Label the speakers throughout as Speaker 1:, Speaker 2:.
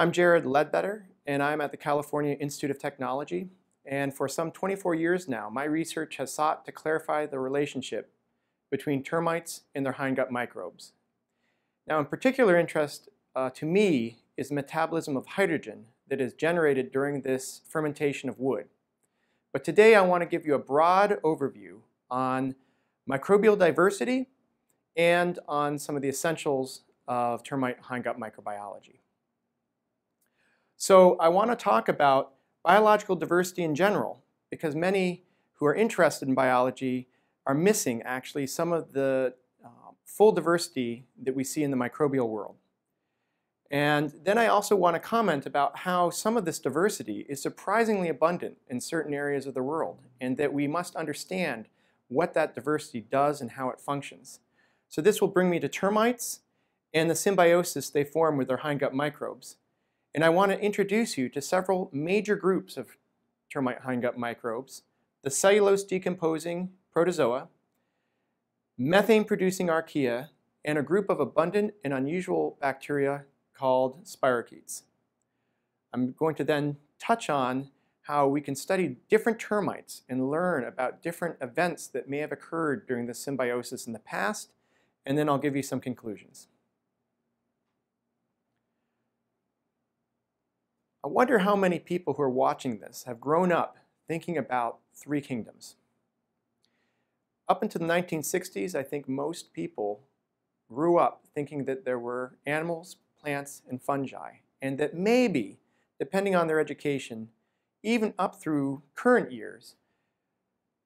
Speaker 1: I'm Jared Leadbetter, and I'm at the California Institute of Technology. And for some 24 years now, my research has sought to clarify the relationship between termites and their hindgut microbes. Now, in particular interest uh, to me is the metabolism of hydrogen that is generated during this fermentation of wood. But today I want to give you a broad overview on microbial diversity and on some of the essentials of termite hindgut microbiology. So I want to talk about biological diversity in general because many who are interested in biology are missing actually some of the uh, full diversity that we see in the microbial world. And then I also want to comment about how some of this diversity is surprisingly abundant in certain areas of the world and that we must understand what that diversity does and how it functions. So this will bring me to termites and the symbiosis they form with their hindgut microbes. And I want to introduce you to several major groups of termite hindgut microbes, the cellulose decomposing protozoa, methane producing archaea, and a group of abundant and unusual bacteria called spirochetes. I'm going to then touch on how we can study different termites and learn about different events that may have occurred during the symbiosis in the past, and then I'll give you some conclusions. I wonder how many people who are watching this have grown up thinking about three kingdoms. Up until the 1960s, I think most people grew up thinking that there were animals, plants, and fungi, and that maybe, depending on their education, even up through current years,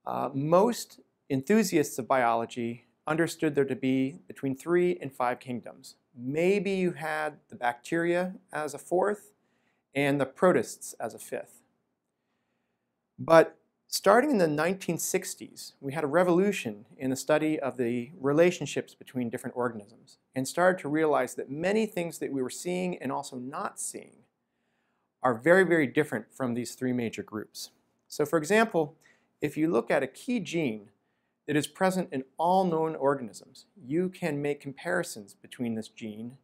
Speaker 1: uh, most enthusiasts of biology understood there to be between three and five kingdoms. Maybe you had the bacteria as a fourth and the protists as a fifth. But Starting in the 1960s, we had a revolution in the study of the relationships between different organisms and started to realize that many things that we were seeing and also not seeing are very, very different from these three major groups. So for example, if you look at a key gene that is present in all known organisms, you can make comparisons between this gene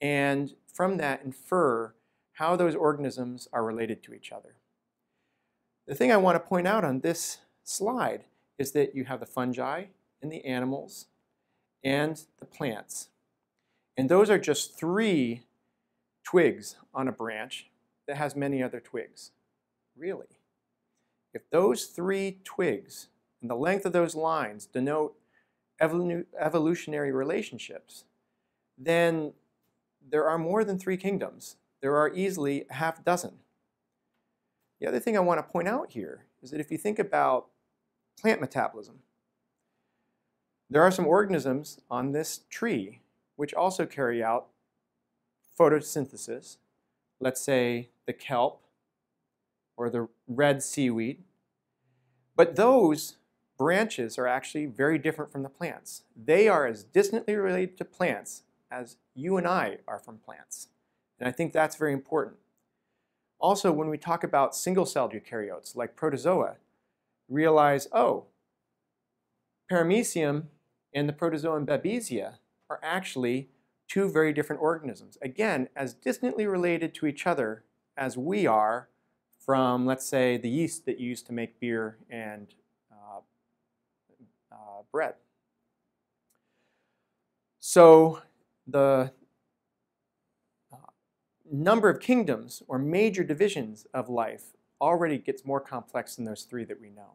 Speaker 1: and from that infer how those organisms are related to each other. The thing I want to point out on this slide is that you have the fungi and the animals and the plants. And those are just three twigs on a branch that has many other twigs. Really. If those three twigs and the length of those lines denote evolu evolutionary relationships, then there are more than three kingdoms. There are easily a half dozen. The other thing I want to point out here is that if you think about plant metabolism, there are some organisms on this tree which also carry out photosynthesis. Let's say the kelp or the red seaweed. But those branches are actually very different from the plants. They are as distantly related to plants as you and I are from plants. And I think that's very important. Also, when we talk about single-celled eukaryotes like protozoa, realize, oh, Paramecium and the protozoan Babesia are actually two very different organisms. Again, as distantly related to each other as we are from, let's say, the yeast that you use to make beer and uh, uh, bread. So the number of kingdoms or major divisions of life already gets more complex than those three that we know.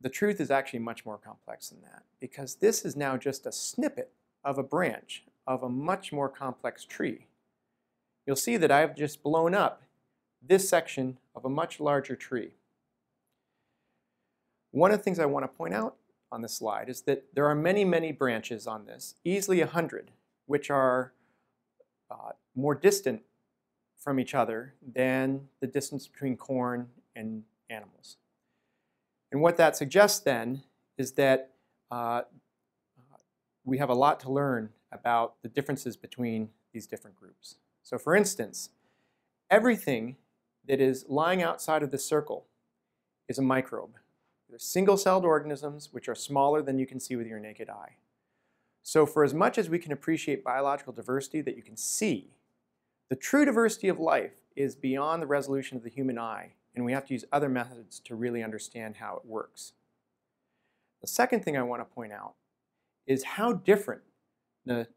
Speaker 1: The truth is actually much more complex than that because this is now just a snippet of a branch of a much more complex tree. You'll see that I've just blown up this section of a much larger tree. One of the things I want to point out on this slide is that there are many, many branches on this, easily a hundred, which are uh, more distant from each other than the distance between corn and animals. And what that suggests then is that uh, we have a lot to learn about the differences between these different groups. So for instance, everything that is lying outside of the circle is a microbe. They're single-celled organisms which are smaller than you can see with your naked eye. So for as much as we can appreciate biological diversity that you can see, The true diversity of life is beyond the resolution of the human eye, and we have to use other methods to really understand how it works. The second thing I want to point out is how different the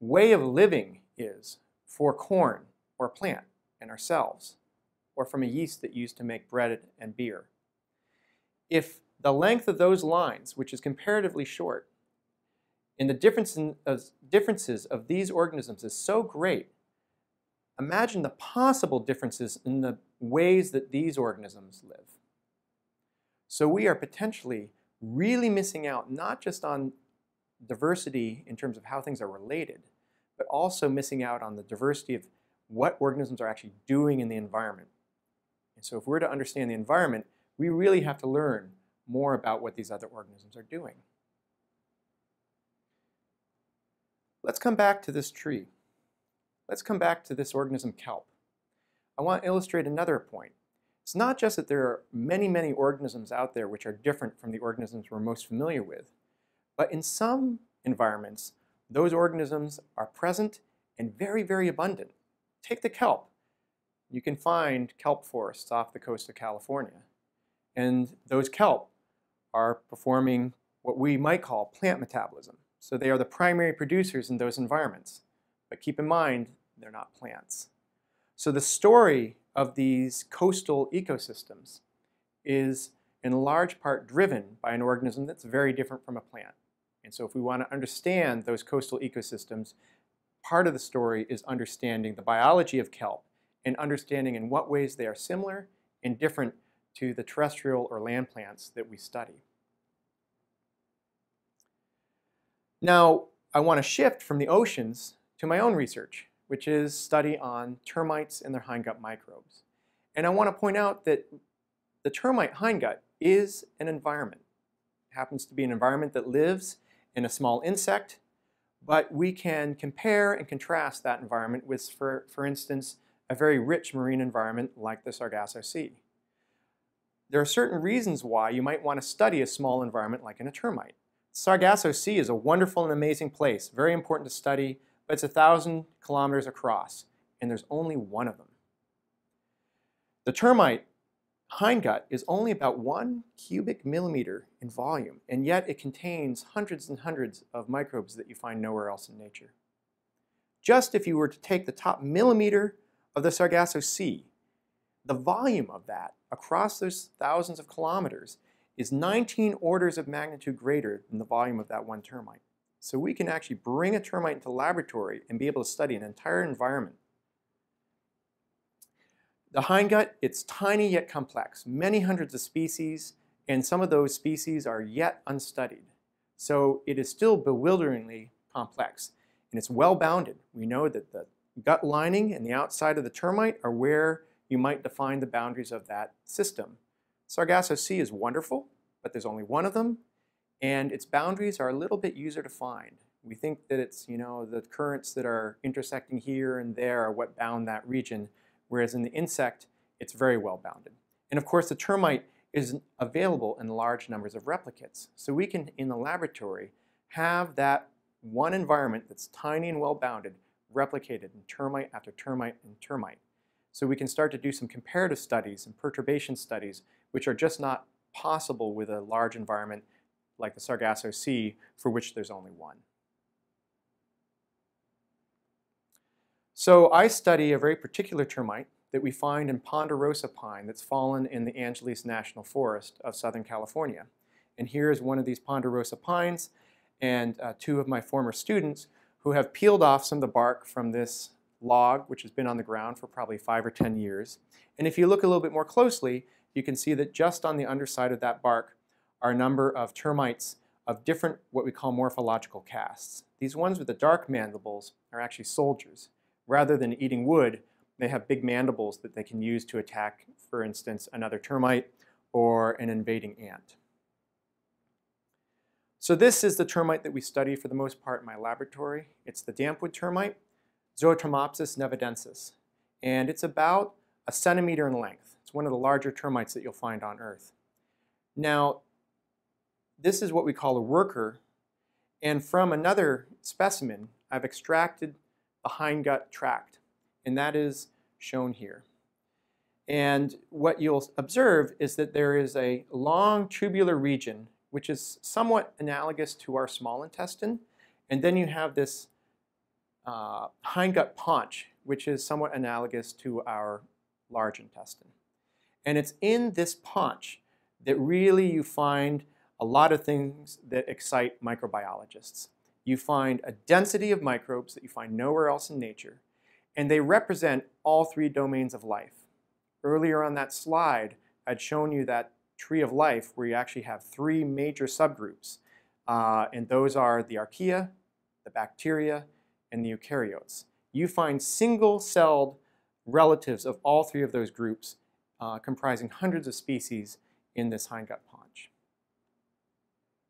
Speaker 1: way of living is for corn or a plant and ourselves, or from a yeast that used to make bread and beer. If the length of those lines, which is comparatively short, and the difference in, uh, differences of these organisms is so great, imagine the possible differences in the ways that these organisms live. So we are potentially really missing out not just on diversity in terms of how things are related, but also missing out on the diversity of what organisms are actually doing in the environment. And so if we're to understand the environment, we really have to learn more about what these other organisms are doing. Let's come back to this tree. Let's come back to this organism kelp. I want to illustrate another point. It's not just that there are many, many organisms out there which are different from the organisms we're most familiar with, but in some environments, those organisms are present and very, very abundant. Take the kelp. You can find kelp forests off the coast of California. And those kelp are performing what we might call plant metabolism. So they are the primary producers in those environments. But keep in mind, they're not plants. So the story of these coastal ecosystems is in large part driven by an organism that's very different from a plant. And so if we want to understand those coastal ecosystems, part of the story is understanding the biology of kelp and understanding in what ways they are similar and different to the terrestrial or land plants that we study. Now, I want to shift from the oceans to my own research, which is study on termites and their hindgut microbes. And I want to point out that the termite hindgut is an environment. It happens to be an environment that lives in a small insect, but we can compare and contrast that environment with, for, for instance, a very rich marine environment like the Sargasso Sea. There are certain reasons why you might want to study a small environment like in a termite. Sargasso Sea is a wonderful and amazing place, very important to study, but it's a thousand kilometers across, and there's only one of them. The termite hindgut is only about one cubic millimeter in volume, and yet it contains hundreds and hundreds of microbes that you find nowhere else in nature. Just if you were to take the top millimeter of the Sargasso Sea, the volume of that across those thousands of kilometers is 19 orders of magnitude greater than the volume of that one termite. So we can actually bring a termite into the laboratory and be able to study an entire environment the hindgut, it's tiny yet complex, many hundreds of species, and some of those species are yet unstudied. So it is still bewilderingly complex, and it's well bounded. We know that the gut lining and the outside of the termite are where you might define the boundaries of that system. Sargasso Sea is wonderful, but there's only one of them, and its boundaries are a little bit user defined. We think that it's, you know, the currents that are intersecting here and there are what bound that region, whereas in the insect, it's very well bounded. And of course, the termite is available in large numbers of replicates. So we can, in the laboratory, have that one environment that's tiny and well bounded replicated in termite after termite and termite. So we can start to do some comparative studies and perturbation studies, which are just not possible with a large environment like the Sargasso Sea, for which there's only one. So I study a very particular termite that we find in ponderosa pine that's fallen in the Angeles National Forest of Southern California. And here is one of these ponderosa pines and uh, two of my former students who have peeled off some of the bark from this log, which has been on the ground for probably five or 10 years. And if you look a little bit more closely, you can see that just on the underside of that bark are a number of termites of different what we call morphological castes. These ones with the dark mandibles are actually soldiers rather than eating wood, they have big mandibles that they can use to attack, for instance, another termite or an invading ant. So this is the termite that we study for the most part in my laboratory. It's the dampwood termite, Zootermopsis nevadensis. And it's about a centimeter in length. One of the larger termites that you'll find on Earth. Now, this is what we call a worker. And from another specimen, I've extracted the hindgut tract. and that is shown here. And what you'll observe is that there is a long tubular region which is somewhat analogous to our small intestine, and then you have this uh, hindgut paunch, which is somewhat analogous to our large intestine. And it's in this paunch that really you find a lot of things that excite microbiologists. You find a density of microbes that you find nowhere else in nature, and they represent all three domains of life. Earlier on that slide, I'd shown you that tree of life where you actually have three major subgroups, uh, and those are the archaea, the bacteria, and the eukaryotes. You find single-celled relatives of all three of those groups uh, comprising hundreds of species in this hindgut paunch.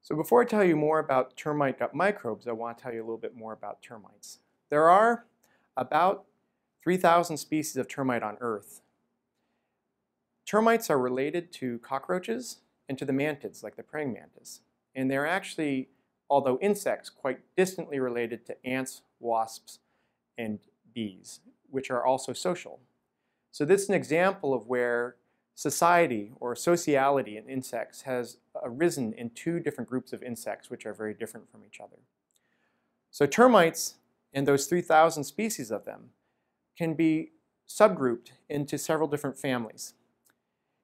Speaker 1: So before I tell you more about termite gut microbes, I want to tell you a little bit more about termites. There are about 3,000 species of termite on Earth. Termites are related to cockroaches and to the mantids, like the praying mantis. And they're actually, although insects, quite distantly related to ants, wasps, and bees, which are also social. So this is an example of where society or sociality in insects has arisen in two different groups of insects which are very different from each other. So termites and those 3,000 species of them can be subgrouped into several different families.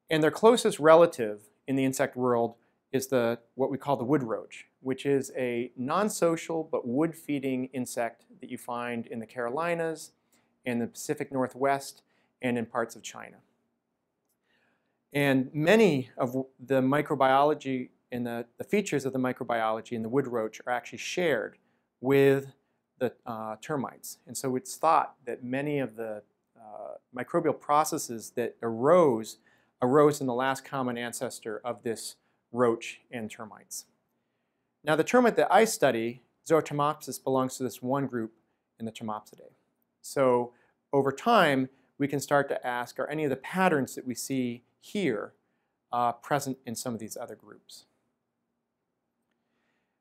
Speaker 1: And their closest relative in the insect world is the what we call the wood roach, which is a non-social but wood-feeding insect that you find in the Carolinas, in the Pacific Northwest, and in parts of China. And many of the microbiology and the, the features of the microbiology in the wood roach are actually shared with the uh, termites. And so it's thought that many of the uh, microbial processes that arose arose in the last common ancestor of this roach and termites. Now the termite that I study, Zootermopsis, belongs to this one group in the Termopsidae. So over time, we can start to ask, are any of the patterns that we see here uh, present in some of these other groups?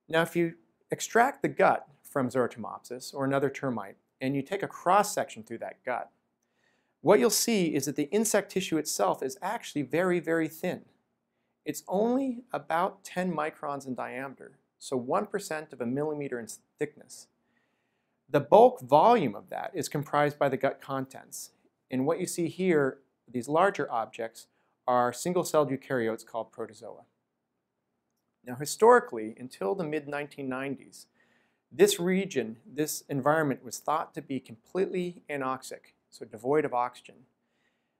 Speaker 1: Now, if you extract the gut from Zootermopsis or another termite, and you take a cross-section through that gut, what you'll see is that the insect tissue itself is actually very, very thin. It's only about 10 microns in diameter, so 1% of a millimeter in thickness. The bulk volume of that is comprised by the gut contents, and what you see here, these larger objects, are single-celled eukaryotes called protozoa. Now historically, until the mid-1990s, this region, this environment was thought to be completely anoxic, so devoid of oxygen.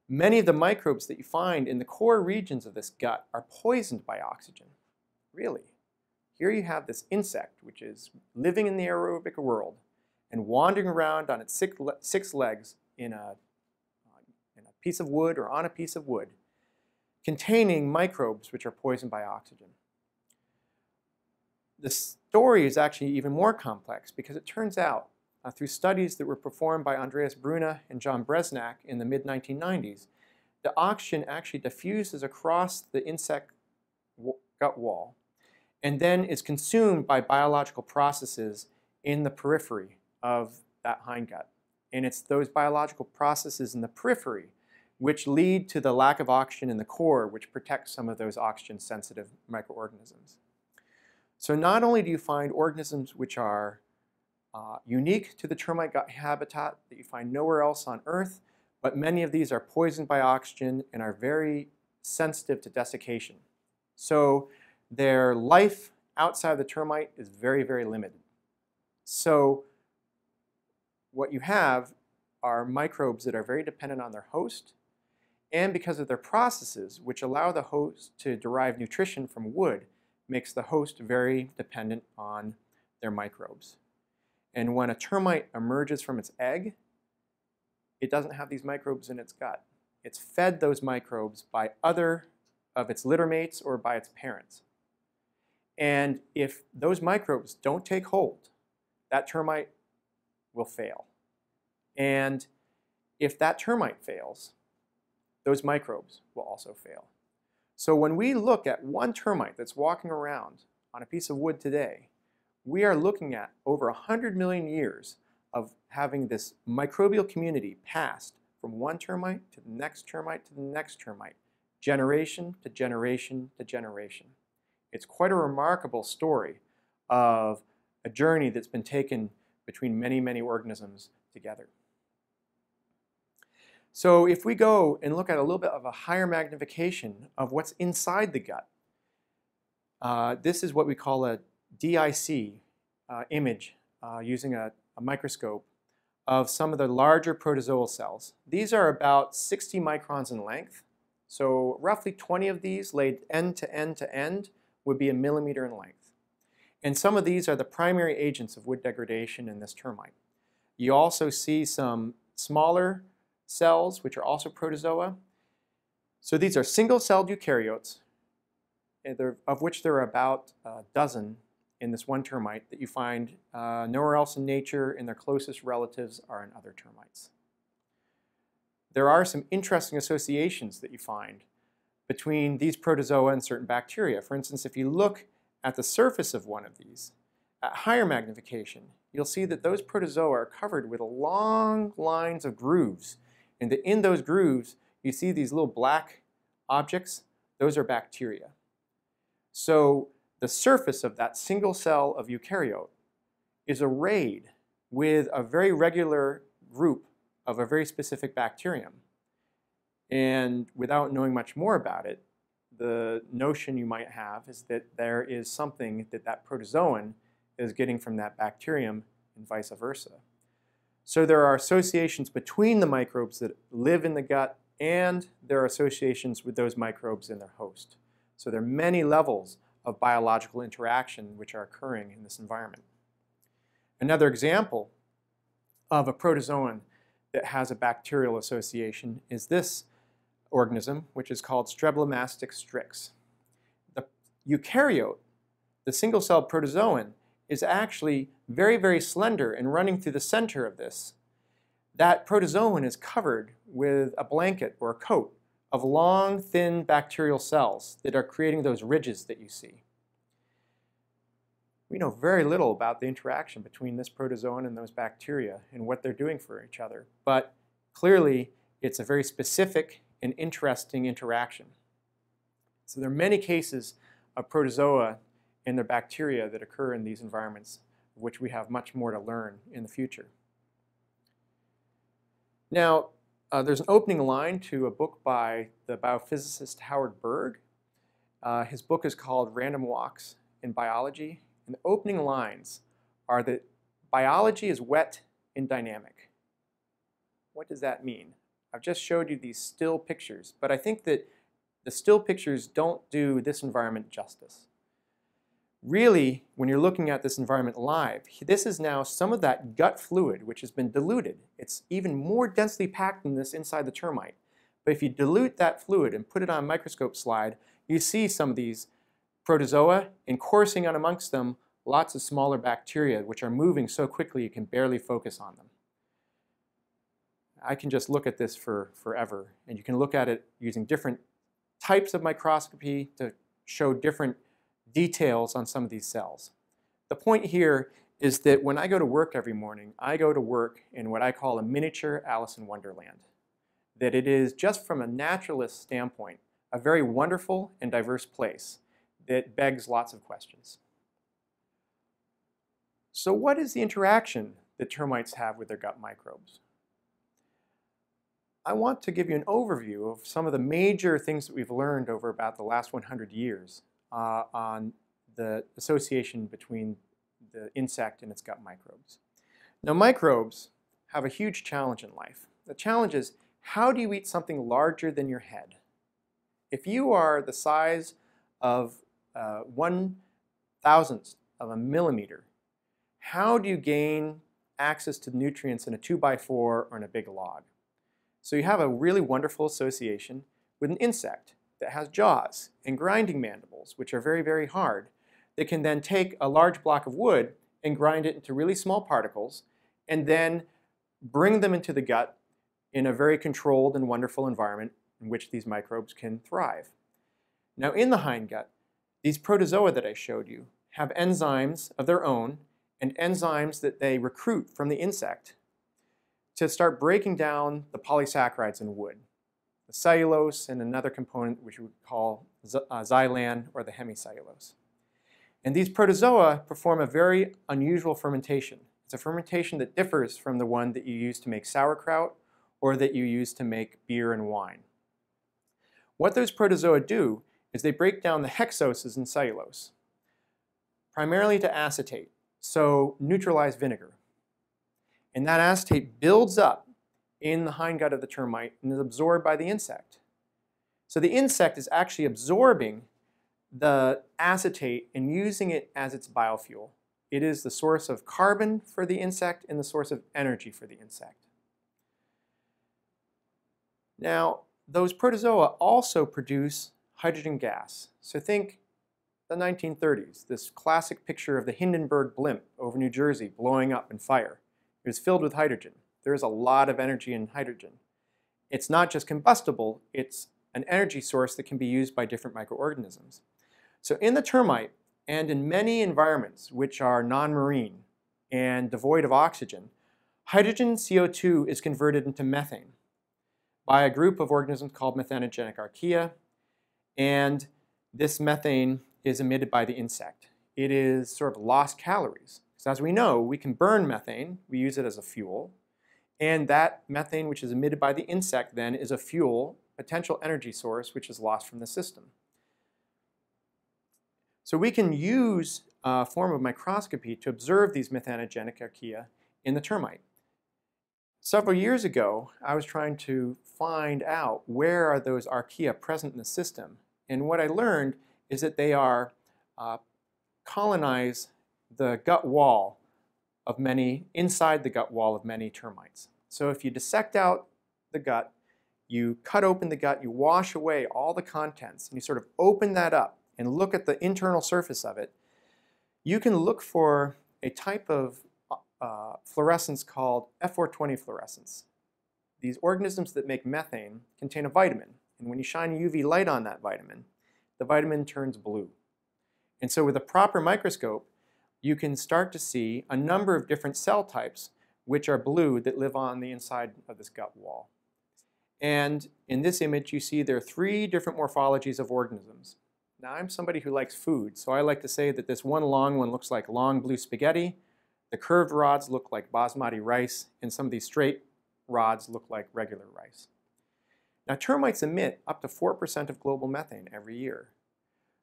Speaker 1: Many of the microbes that you find in the core regions of this gut are poisoned by oxygen. Really. Here you have this insect, which is living in the aerobic world and wandering around on its six legs in a piece of wood or on a piece of wood containing microbes which are poisoned by oxygen. The story is actually even more complex because it turns out uh, through studies that were performed by Andreas Brune and John Breznak in the mid-1990s, the oxygen actually diffuses across the insect gut wall and then is consumed by biological processes in the periphery of that hindgut. And it's those biological processes in the periphery which lead to the lack of oxygen in the core, which protects some of those oxygen-sensitive microorganisms. So not only do you find organisms which are uh, unique to the termite gut habitat that you find nowhere else on Earth, but many of these are poisoned by oxygen and are very sensitive to desiccation. So their life outside the termite is very, very limited. So what you have are microbes that are very dependent on their host and because of their processes, which allow the host to derive nutrition from wood, makes the host very dependent on their microbes. And when a termite emerges from its egg, it doesn't have these microbes in its gut. It's fed those microbes by other of its litter mates or by its parents. And if those microbes don't take hold, that termite will fail. And if that termite fails, those microbes will also fail. So when we look at one termite that's walking around on a piece of wood today, we are looking at over 100 million years of having this microbial community passed from one termite to the next termite to the next termite, generation to generation to generation. It's quite a remarkable story of a journey that's been taken between many, many organisms together. So if we go and look at a little bit of a higher magnification of what's inside the gut, uh, this is what we call a DIC uh, image uh, using a, a microscope of some of the larger protozoal cells. These are about 60 microns in length. So roughly 20 of these laid end to end to end would be a millimeter in length. And some of these are the primary agents of wood degradation in this termite. You also see some smaller cells, which are also protozoa. So these are single-celled eukaryotes, of which there are about a dozen in this one termite that you find uh, nowhere else in nature, and their closest relatives are in other termites. There are some interesting associations that you find between these protozoa and certain bacteria. For instance, if you look at the surface of one of these, at higher magnification, you'll see that those protozoa are covered with long lines of grooves. And in those grooves, you see these little black objects. Those are bacteria. So the surface of that single cell of eukaryote is arrayed with a very regular group of a very specific bacterium. And without knowing much more about it, the notion you might have is that there is something that that protozoan is getting from that bacterium and vice versa. So there are associations between the microbes that live in the gut and there are associations with those microbes in their host. So there are many levels of biological interaction which are occurring in this environment. Another example of a protozoan that has a bacterial association is this organism, which is called Streblomastix strix. The eukaryote, the single-celled protozoan, is actually very, very slender and running through the center of this. That protozoan is covered with a blanket or a coat of long, thin bacterial cells that are creating those ridges that you see. We know very little about the interaction between this protozoan and those bacteria and what they're doing for each other, but clearly it's a very specific and interesting interaction. So there are many cases of protozoa and the bacteria that occur in these environments, which we have much more to learn in the future. Now, uh, there's an opening line to a book by the biophysicist Howard Berg. Uh, his book is called Random Walks in Biology. And the opening lines are that biology is wet and dynamic. What does that mean? I've just showed you these still pictures, but I think that the still pictures don't do this environment justice. Really, when you're looking at this environment live, this is now some of that gut fluid which has been diluted. It's even more densely packed than this inside the termite. But if you dilute that fluid and put it on a microscope slide, you see some of these protozoa and coursing on amongst them lots of smaller bacteria which are moving so quickly you can barely focus on them. I can just look at this for forever and you can look at it using different types of microscopy to show different details on some of these cells. The point here is that when I go to work every morning, I go to work in what I call a miniature Alice in Wonderland. That it is, just from a naturalist standpoint, a very wonderful and diverse place that begs lots of questions. So what is the interaction that termites have with their gut microbes? I want to give you an overview of some of the major things that we've learned over about the last 100 years uh, on the association between the insect and its gut microbes. Now microbes have a huge challenge in life. The challenge is how do you eat something larger than your head? If you are the size of uh, one thousandth of a millimeter, how do you gain access to nutrients in a 2 by 4 or in a big log? So you have a really wonderful association with an insect that has jaws and grinding mandibles, which are very, very hard, that can then take a large block of wood and grind it into really small particles and then bring them into the gut in a very controlled and wonderful environment in which these microbes can thrive. Now in the hindgut, these protozoa that I showed you have enzymes of their own and enzymes that they recruit from the insect to start breaking down the polysaccharides in wood, the cellulose and another component which we would call uh, xylan or the hemicellulose. And these protozoa perform a very unusual fermentation. It's a fermentation that differs from the one that you use to make sauerkraut or that you use to make beer and wine. What those protozoa do is they break down the hexoses in cellulose, primarily to acetate, so neutralize vinegar. And that acetate builds up in the hindgut of the termite and is absorbed by the insect. So the insect is actually absorbing the acetate and using it as its biofuel. It is the source of carbon for the insect and the source of energy for the insect. Now, those protozoa also produce hydrogen gas. So think the 1930s, this classic picture of the Hindenburg blimp over New Jersey blowing up in fire. It was filled with hydrogen. There is a lot of energy in hydrogen. It's not just combustible, it's an energy source that can be used by different microorganisms. So in the termite and in many environments which are non-marine and devoid of oxygen, hydrogen CO2 is converted into methane by a group of organisms called methanogenic archaea, and this methane is emitted by the insect. It is sort of lost calories. So as we know, we can burn methane, we use it as a fuel, and that methane which is emitted by the insect then is a fuel, potential energy source, which is lost from the system. So we can use a form of microscopy to observe these methanogenic archaea in the termite. Several years ago, I was trying to find out where are those archaea present in the system. And what I learned is that they are uh, colonize the gut wall of many, inside the gut wall of many termites. So if you dissect out the gut, you cut open the gut, you wash away all the contents, and you sort of open that up, and look at the internal surface of it, you can look for a type of uh, fluorescence called F420 fluorescence. These organisms that make methane contain a vitamin, and when you shine UV light on that vitamin, the vitamin turns blue. And so with a proper microscope, you can start to see a number of different cell types which are blue that live on the inside of this gut wall. And in this image, you see there are three different morphologies of organisms. Now I'm somebody who likes food, so I like to say that this one long one looks like long blue spaghetti, the curved rods look like basmati rice, and some of these straight rods look like regular rice. Now termites emit up to 4% of global methane every year.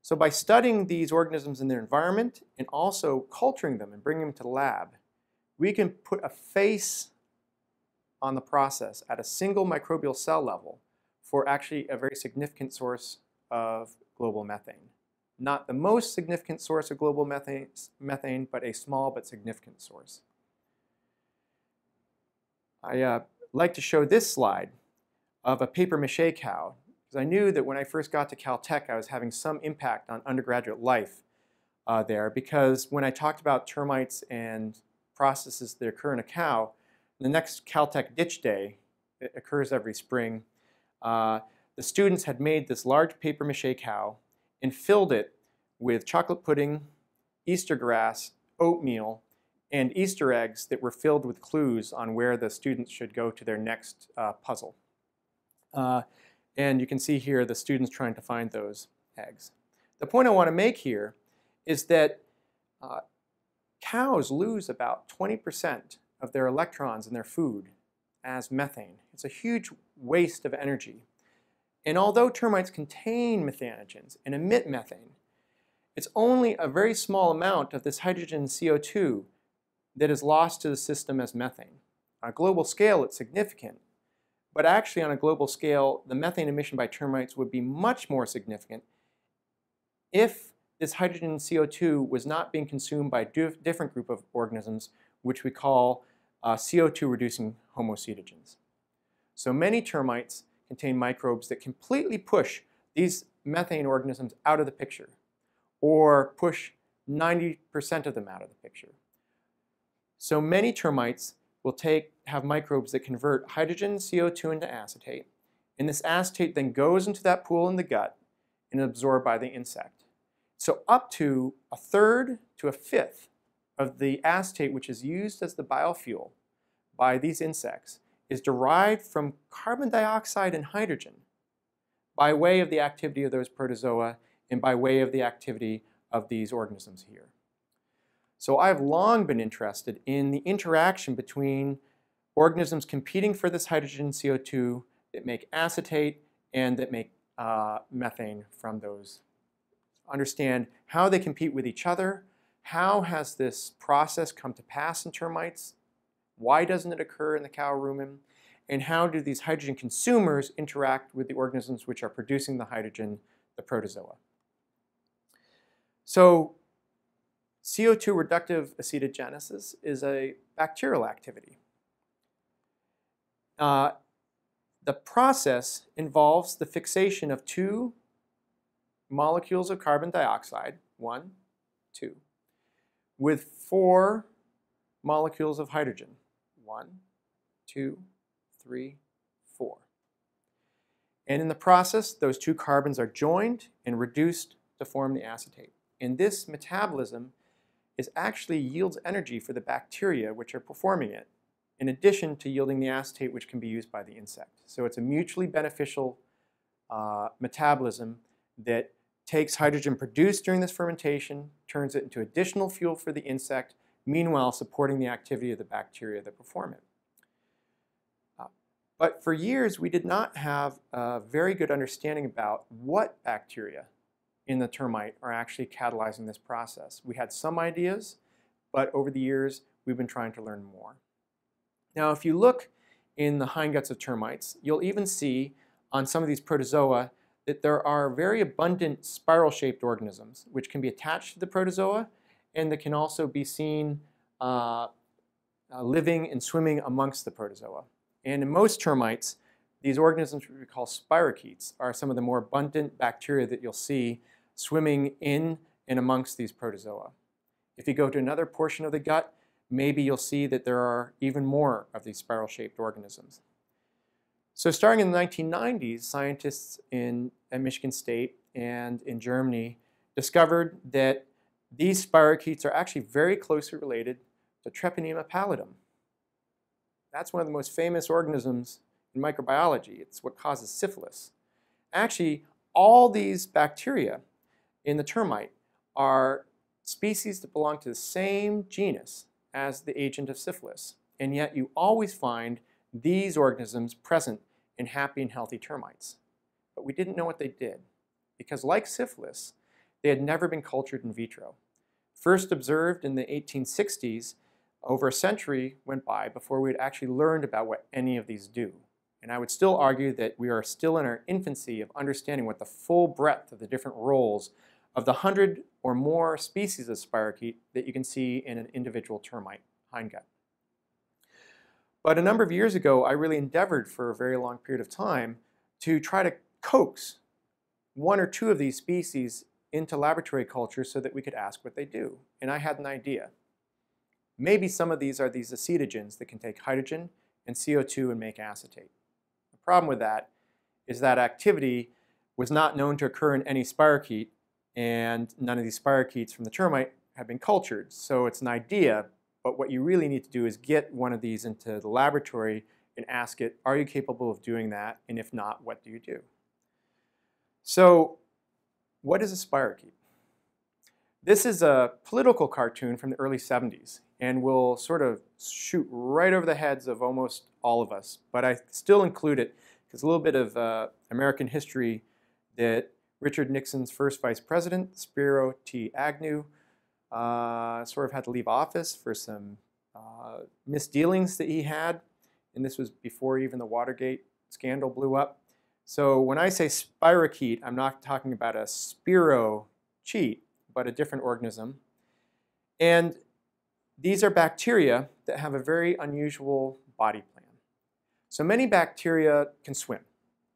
Speaker 1: So by studying these organisms in their environment and also culturing them and bringing them to the lab, we can put a face on the process at a single microbial cell level for actually a very significant source of global methane. Not the most significant source of global methane, but a small but significant source. I uh, like to show this slide of a paper mache cow because I knew that when I first got to Caltech I was having some impact on undergraduate life uh, there because when I talked about termites and processes that occur in a cow, the next Caltech Ditch Day, it occurs every spring, uh, the students had made this large paper mache cow and filled it with chocolate pudding, Easter grass, oatmeal, and Easter eggs that were filled with clues on where the students should go to their next uh, puzzle. Uh, and you can see here the students trying to find those eggs. The point I want to make here is that uh, cows lose about 20% of their electrons in their food as methane. It's a huge waste of energy. And although termites contain methanogens and emit methane, it's only a very small amount of this hydrogen CO2 that is lost to the system as methane. On a global scale, it's significant, but actually on a global scale, the methane emission by termites would be much more significant if this hydrogen CO2 was not being consumed by a different group of organisms, which we call uh, CO2 reducing homoacetogens. So many termites contain microbes that completely push these methane organisms out of the picture or push 90% of them out of the picture. So many termites will take, have microbes that convert hydrogen CO2 into acetate, and this acetate then goes into that pool in the gut and absorbed by the insect. So up to a third to a fifth of the acetate which is used as the biofuel by these insects is derived from carbon dioxide and hydrogen by way of the activity of those protozoa and by way of the activity of these organisms here. So I've long been interested in the interaction between organisms competing for this hydrogen CO2 that make acetate and that make uh, methane from those. Understand how they compete with each other, how has this process come to pass in termites, why doesn't it occur in the cow rumen, and how do these hydrogen consumers interact with the organisms which are producing the hydrogen, the protozoa. So CO2 reductive acetogenesis is a bacterial activity. Uh, the process involves the fixation of two molecules of carbon dioxide, one, two, with four molecules of hydrogen, one, two, three, four. And in the process, those two carbons are joined and reduced to form the acetate. And this metabolism is actually yields energy for the bacteria which are performing it, in addition to yielding the acetate which can be used by the insect. So it's a mutually beneficial uh, metabolism that takes hydrogen produced during this fermentation, turns it into additional fuel for the insect, meanwhile supporting the activity of the bacteria that perform it. Uh, but for years, we did not have a very good understanding about what bacteria in the termite are actually catalyzing this process. We had some ideas, but over the years, we've been trying to learn more. Now, if you look in the hindguts of termites, you'll even see on some of these protozoa that there are very abundant spiral-shaped organisms which can be attached to the protozoa and that can also be seen uh, uh, living and swimming amongst the protozoa. And in most termites, these organisms we call spirochetes are some of the more abundant bacteria that you'll see swimming in and amongst these protozoa. If you go to another portion of the gut, maybe you'll see that there are even more of these spiral-shaped organisms. So starting in the 1990s, scientists in, at Michigan State and in Germany discovered that these spirochetes are actually very closely related to Treponema pallidum. That's one of the most famous organisms in microbiology. It's what causes syphilis. Actually, all these bacteria in the termite are species that belong to the same genus as the agent of syphilis. And yet you always find these organisms present in happy and healthy termites. But we didn't know what they did because like syphilis, they had never been cultured in vitro. First observed in the 1860s, over a century went by before we had actually learned about what any of these do. And I would still argue that we are still in our infancy of understanding what the full breadth of the different roles of the 100 or more species of spirochete that you can see in an individual termite hindgut. But a number of years ago, I really endeavored for a very long period of time to try to coax one or two of these species into laboratory culture so that we could ask what they do. And I had an idea. Maybe some of these are these acetogens that can take hydrogen and CO2 and make acetate. The problem with that is that activity was not known to occur in any spirochete and none of these spirochetes from the termite have been cultured. So it's an idea, but what you really need to do is get one of these into the laboratory and ask it, are you capable of doing that? And if not, what do you do? So what is a spirochete? This is a political cartoon from the early 70s and will sort of shoot right over the heads of almost all of us. But I still include it because a little bit of uh, American history that Richard Nixon's first vice president, Spiro T. Agnew, uh, sort of had to leave office for some uh, misdealings that he had. And this was before even the Watergate scandal blew up. So when I say spirochete, I'm not talking about a spiro cheat, but a different organism. And these are bacteria that have a very unusual body plan. So many bacteria can swim,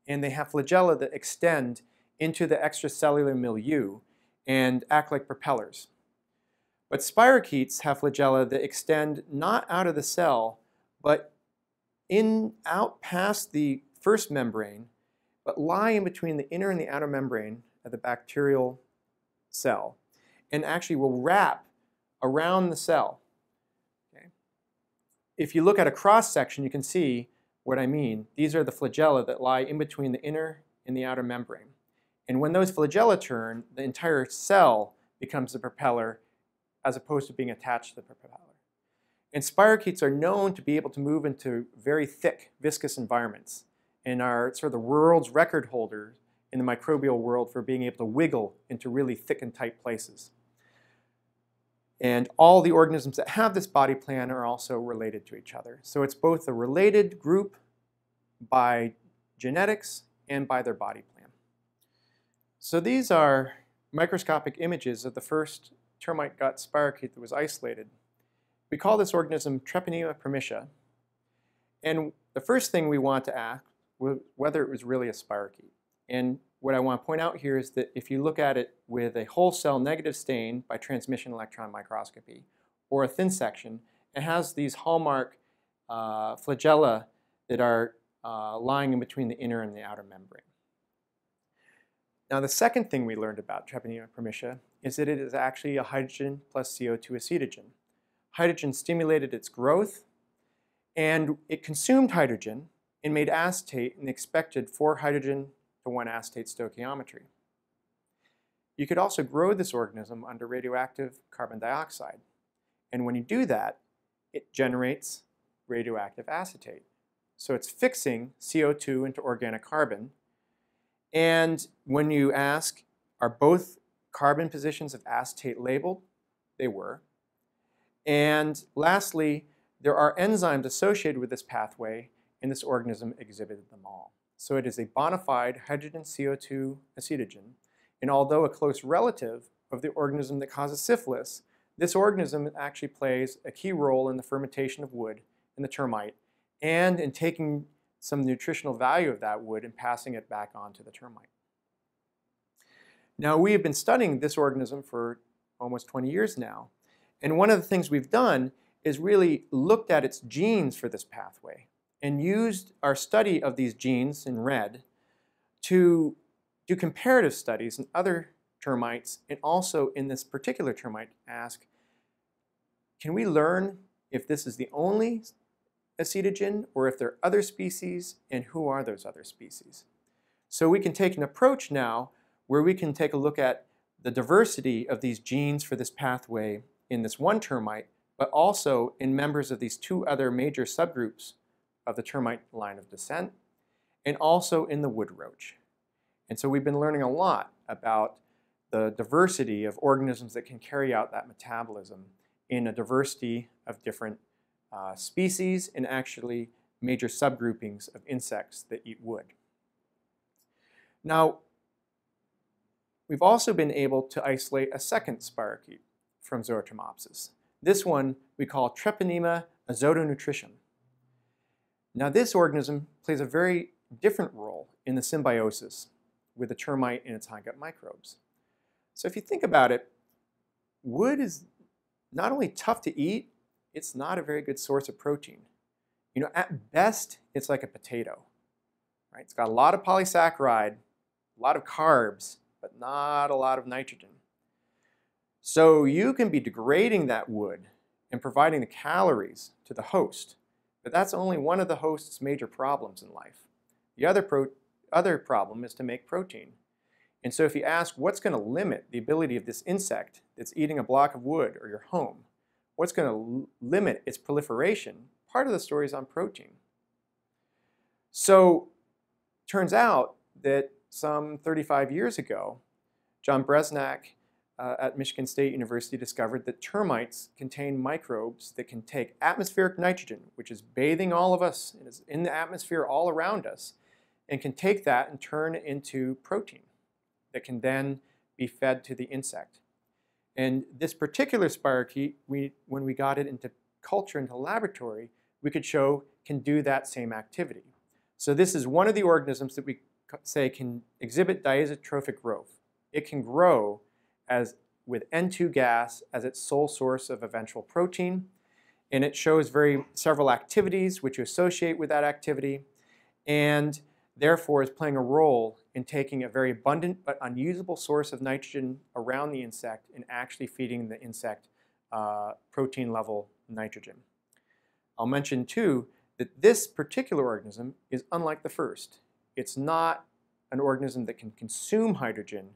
Speaker 1: and they have flagella that extend into the extracellular milieu and act like propellers. But spirochetes have flagella that extend not out of the cell, but in out past the first membrane, but lie in between the inner and the outer membrane of the bacterial cell, and actually will wrap around the cell. Okay? If you look at a cross section, you can see what I mean. These are the flagella that lie in between the inner and the outer membrane. And when those flagella turn, the entire cell becomes the propeller as opposed to being attached to the propeller. And spirochetes are known to be able to move into very thick, viscous environments and are sort of the world's record holders in the microbial world for being able to wiggle into really thick and tight places. And all the organisms that have this body plan are also related to each other. So it's both a related group by genetics and by their body plan. So these are microscopic images of the first termite gut spirochete that was isolated. We call this organism Treponema primicia. And the first thing we want to ask was whether it was really a spirochete. And what I want to point out here is that if you look at it with a whole cell negative stain by transmission electron microscopy or a thin section, it has these hallmark uh, flagella that are uh, lying in between the inner and the outer membrane. Now the second thing we learned about Treponema primicia is that it is actually a hydrogen plus CO2 acetogen. Hydrogen stimulated its growth and it consumed hydrogen and made acetate and expected 4 hydrogen to 1 acetate stoichiometry. You could also grow this organism under radioactive carbon dioxide. And when you do that, it generates radioactive acetate. So it's fixing CO2 into organic carbon. And when you ask, are both carbon positions of acetate labeled? They were. And lastly, there are enzymes associated with this pathway, and this organism exhibited them all. So it is a bona fide hydrogen CO2 acetogen. And although a close relative of the organism that causes syphilis, this organism actually plays a key role in the fermentation of wood in the termite and in taking some nutritional value of that wood and passing it back on to the termite. Now, we have been studying this organism for almost 20 years now. And one of the things we've done is really looked at its genes for this pathway and used our study of these genes in red to do comparative studies in other termites and also in this particular termite ask, can we learn if this is the only acetogen or if there are other species and who are those other species? So we can take an approach now where we can take a look at the diversity of these genes for this pathway in this one termite, but also in members of these two other major subgroups of the termite line of descent, and also in the wood roach. And so we've been learning a lot about the diversity of organisms that can carry out that metabolism in a diversity of different uh, species and actually major subgroupings of insects that eat wood. Now, we've also been able to isolate a second spirochete from Zootermopsis. This one we call Treponema azotonutritium. Now this organism plays a very different role in the symbiosis with the termite and its hindgut microbes. So if you think about it, wood is not only tough to eat, it's not a very good source of protein. You know, at best, it's like a potato. Right? It's got a lot of polysaccharide, a lot of carbs, but not a lot of nitrogen. So you can be degrading that wood and providing the calories to the host but that's only one of the host's major problems in life. The other, other problem is to make protein. And so if you ask what's going to limit the ability of this insect that's eating a block of wood or your home, what's going to limit its proliferation, part of the story is on protein. So turns out that some 35 years ago, John Breznak uh, at Michigan State University discovered that termites contain microbes that can take atmospheric nitrogen, which is bathing all of us and is in the atmosphere all around us, and can take that and turn it into protein that can then be fed to the insect. And this particular spirochete, we, when we got it into culture, into laboratory, we could show can do that same activity. So this is one of the organisms that we say can exhibit diazotrophic growth. It can grow as with N2 gas as its sole source of eventual protein. And it shows very several activities which you associate with that activity and therefore is playing a role in taking a very abundant but unusable source of nitrogen around the insect and actually feeding the insect uh, protein level nitrogen. I'll mention too that this particular organism is unlike the first. It's not an organism that can consume hydrogen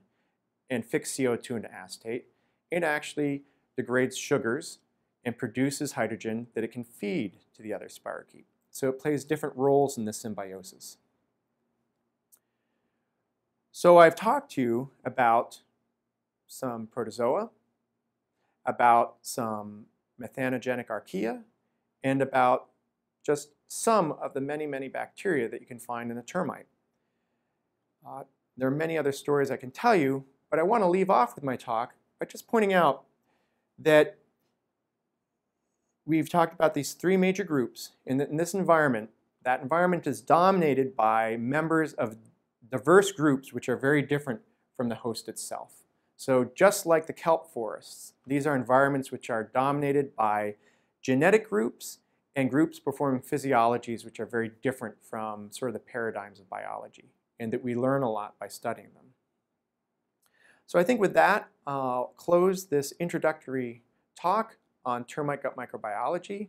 Speaker 1: and fix CO2 into acetate. It actually degrades sugars and produces hydrogen that it can feed to the other spirochete. So it plays different roles in this symbiosis. So I've talked to you about some protozoa, about some methanogenic archaea, and about just some of the many, many bacteria that you can find in a termite. Uh, there are many other stories I can tell you, but I want to leave off with my talk by just pointing out that we've talked about these three major groups. In, the, in this environment, that environment is dominated by members of diverse groups which are very different from the host itself. So just like the kelp forests, these are environments which are dominated by genetic groups and groups performing physiologies which are very different from sort of the paradigms of biology and that we learn a lot by studying them. So I think with that, I'll close this introductory talk on termite gut microbiology.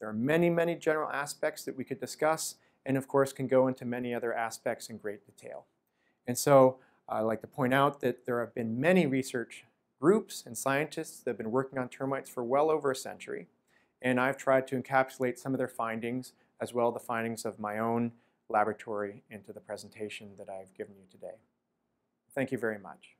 Speaker 1: There are many, many general aspects that we could discuss and of course can go into many other aspects in great detail. And so uh, I'd like to point out that there have been many research groups and scientists that have been working on termites for well over a century. And I've tried to encapsulate some of their findings as well as the findings of my own laboratory into the presentation that I've given you today. Thank you very much.